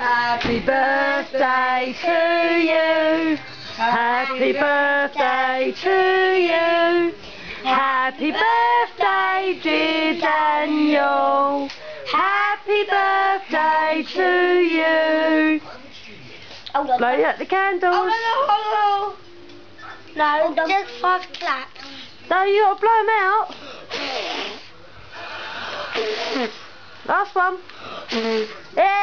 Happy birthday to you. Happy birthday to you. Happy birthday, dear Daniel. Happy birthday to you. Oh. Blow out the candles. Oh, no, no. Oh, just five claps. No, you gotta blow them out. Last one. Yeah.